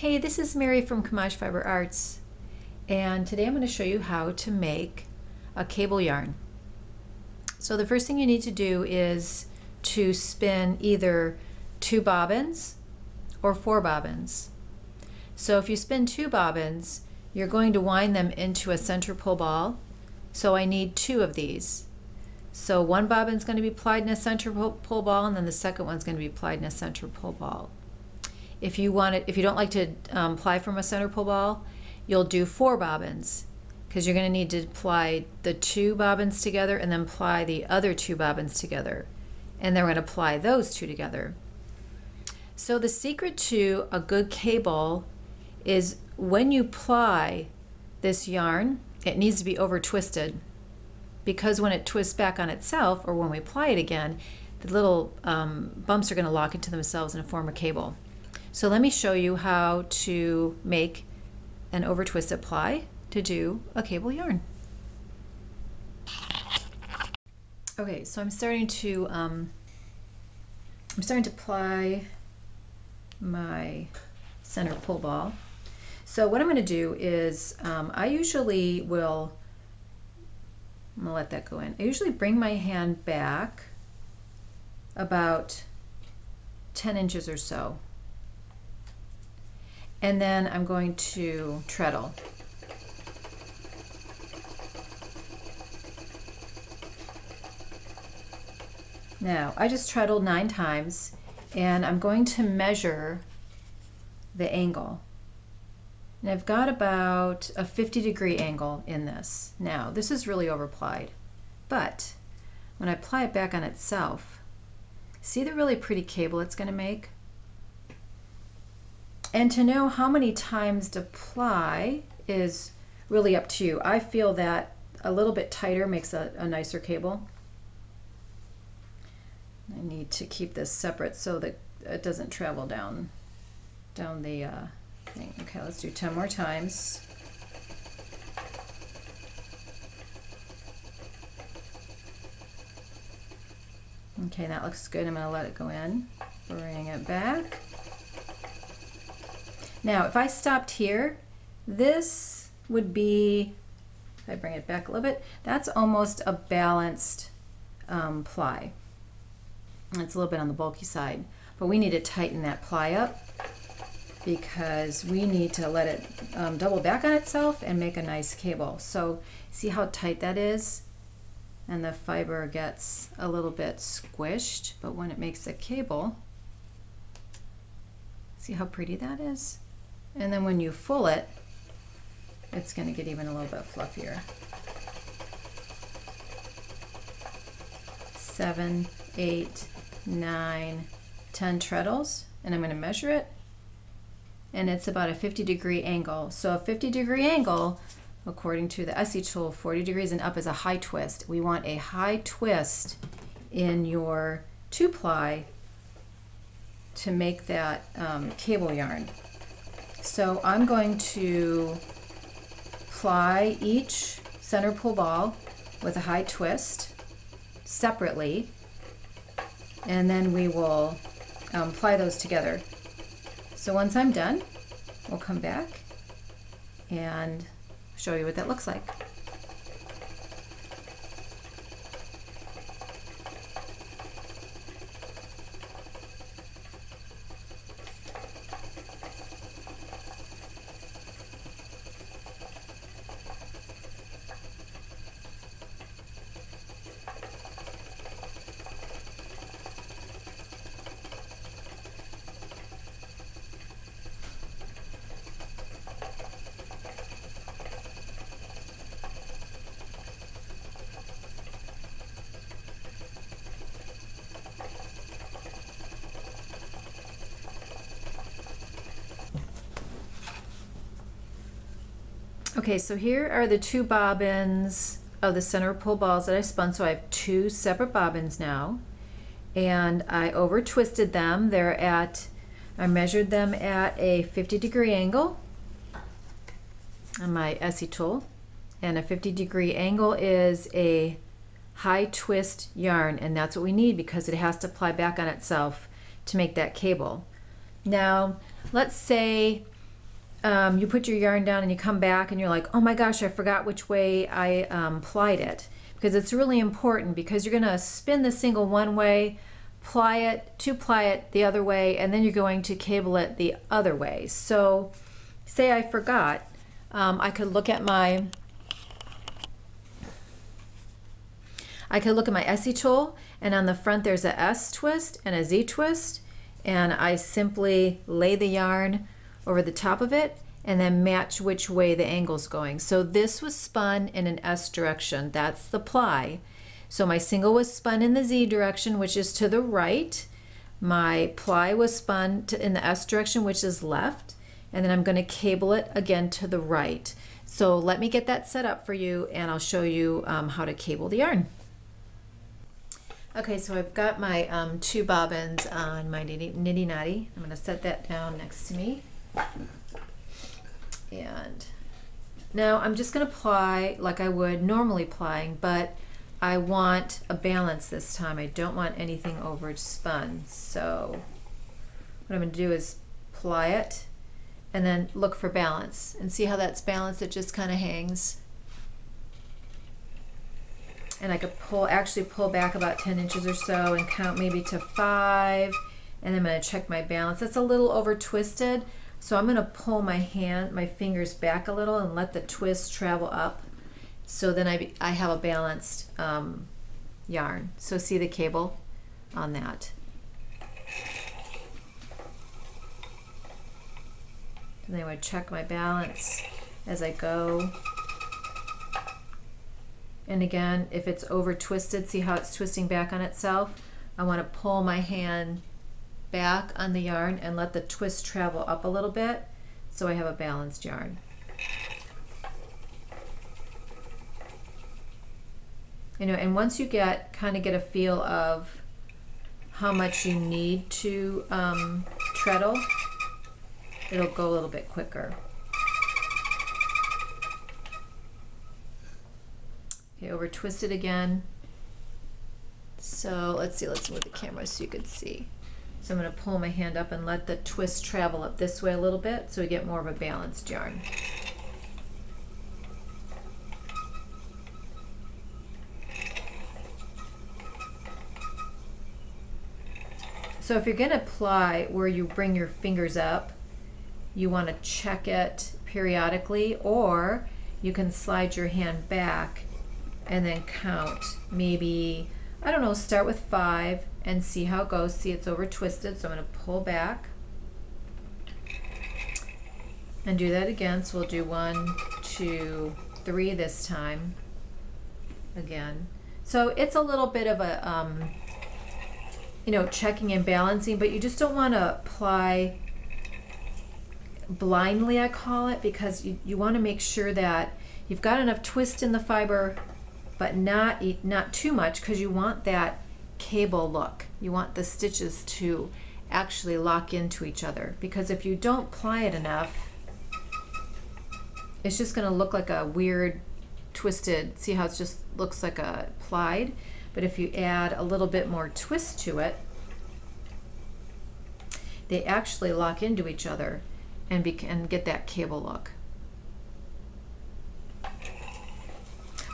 Hey, this is Mary from Camaj Fiber Arts, and today I'm going to show you how to make a cable yarn. So the first thing you need to do is to spin either two bobbins or four bobbins. So if you spin two bobbins, you're going to wind them into a center pull ball. So I need two of these. So one bobbin is going to be plied in a center pull ball, and then the second one's going to be plied in a center pull ball. If you want it, if you don't like to um, ply from a center pull ball, you'll do four bobbins because you're going to need to ply the two bobbins together and then ply the other two bobbins together. And then we're going to ply those two together. So the secret to a good cable is when you ply this yarn, it needs to be over twisted because when it twists back on itself or when we ply it again, the little um, bumps are going to lock into themselves and form a cable. So let me show you how to make an over twist ply to do a cable yarn. Okay, so I'm starting to um, I'm starting to ply my center pull ball. So what I'm going to do is um, I usually will I'm to let that go in. I usually bring my hand back about 10 inches or so and then I'm going to treadle. Now, I just treadled nine times and I'm going to measure the angle. And I've got about a 50 degree angle in this. Now, this is really overplied, but when I ply it back on itself, see the really pretty cable it's going to make? And to know how many times to ply is really up to you. I feel that a little bit tighter makes a, a nicer cable. I need to keep this separate so that it doesn't travel down down the uh, thing. Okay, let's do 10 more times. Okay, that looks good. I'm going to let it go in. Bring it back. Now, if I stopped here, this would be, if I bring it back a little bit, that's almost a balanced um, ply. It's a little bit on the bulky side, but we need to tighten that ply up because we need to let it um, double back on itself and make a nice cable. So see how tight that is? And the fiber gets a little bit squished, but when it makes a cable, see how pretty that is? And then when you full it, it's going to get even a little bit fluffier. Seven, eight, nine, ten treadles, and I'm going to measure it. And it's about a 50 degree angle. So a 50 degree angle, according to the Eszee tool, 40 degrees and up is a high twist. We want a high twist in your two ply to make that um, cable yarn. So I'm going to ply each center pull ball with a high twist separately and then we will um, ply those together. So once I'm done, we'll come back and show you what that looks like. Okay, so here are the two bobbins of the center pull balls that I spun. So I have two separate bobbins now. And I over twisted them. They're at, I measured them at a 50 degree angle on my Eszee tool. And a 50 degree angle is a high twist yarn. And that's what we need because it has to ply back on itself to make that cable. Now, let's say um, you put your yarn down and you come back and you're like, oh my gosh, I forgot which way I um, plied it. Because it's really important because you're going to spin the single one way, ply it, to ply it the other way, and then you're going to cable it the other way. So say I forgot, um, I could look at my I could look at my Eszee tool and on the front there's a S twist and a Z twist and I simply lay the yarn over the top of it and then match which way the angle's going. So this was spun in an S direction, that's the ply. So my single was spun in the Z direction, which is to the right. My ply was spun to, in the S direction, which is left. And then I'm gonna cable it again to the right. So let me get that set up for you and I'll show you um, how to cable the yarn. Okay, so I've got my um, two bobbins on my nitty, nitty natty. I'm gonna set that down next to me. And now I'm just going to ply like I would normally plying, but I want a balance this time. I don't want anything over spun. So what I'm going to do is ply it and then look for balance and see how that's balanced. It just kind of hangs. And I could pull, actually pull back about 10 inches or so and count maybe to five. And I'm going to check my balance. That's a little over twisted. So I'm going to pull my hand, my fingers back a little and let the twist travel up. So then I, I have a balanced um, yarn. So see the cable on that. And then I would check my balance as I go. And again, if it's over twisted, see how it's twisting back on itself? I want to pull my hand back on the yarn and let the twist travel up a little bit so I have a balanced yarn. You know, and once you get kind of get a feel of how much you need to um, treadle, it'll go a little bit quicker. Okay, over twist it again. So let's see, let's move the camera so you can see. So I'm going to pull my hand up and let the twist travel up this way a little bit so we get more of a balanced yarn. So if you're going to ply where you bring your fingers up, you want to check it periodically or you can slide your hand back and then count maybe, I don't know, start with five and see how it goes. See, it's over twisted, so I'm going to pull back and do that again. So we'll do one, two, three this time again. So it's a little bit of a, um, you know, checking and balancing, but you just don't want to apply blindly, I call it, because you, you want to make sure that you've got enough twist in the fiber, but not, not too much, because you want that cable look. You want the stitches to actually lock into each other because if you don't ply it enough, it's just going to look like a weird twisted, see how it just looks like a plied? But if you add a little bit more twist to it, they actually lock into each other and, be, and get that cable look.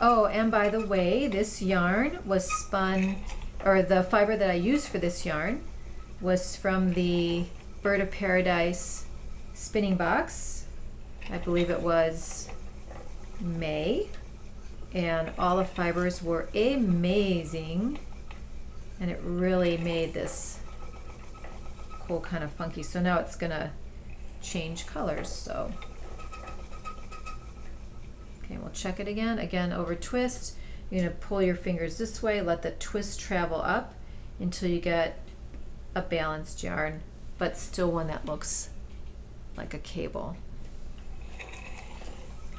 Oh, and by the way, this yarn was spun or the fiber that I used for this yarn was from the Bird of Paradise spinning box. I believe it was May. And all the fibers were amazing. And it really made this cool kind of funky. So now it's gonna change colors, so. Okay, we'll check it again. Again, over twist. You're going to pull your fingers this way, let the twist travel up until you get a balanced yarn, but still one that looks like a cable.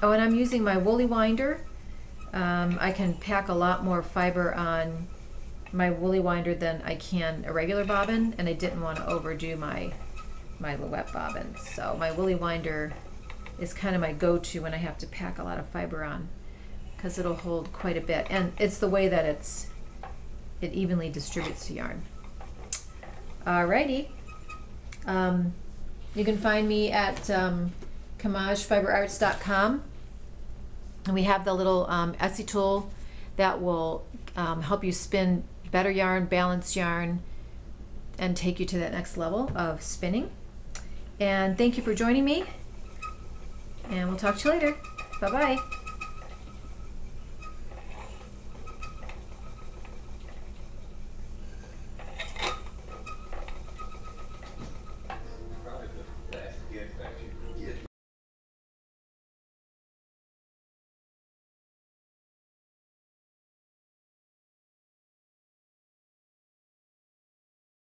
Oh, and I'm using my Woolee Winder. Um, I can pack a lot more fiber on my Woolee Winder than I can a regular bobbin, and I didn't want to overdo my my Louet bobbin. So my Woolee Winder is kind of my go-to when I have to pack a lot of fiber on because it'll hold quite a bit. And it's the way that it's it evenly distributes the yarn. Alrighty. Um, you can find me at um, CamajFiberArts.com. And we have the little um, tool that will um, help you spin better yarn, balanced yarn, and take you to that next level of spinning. And thank you for joining me. And we'll talk to you later. Bye bye.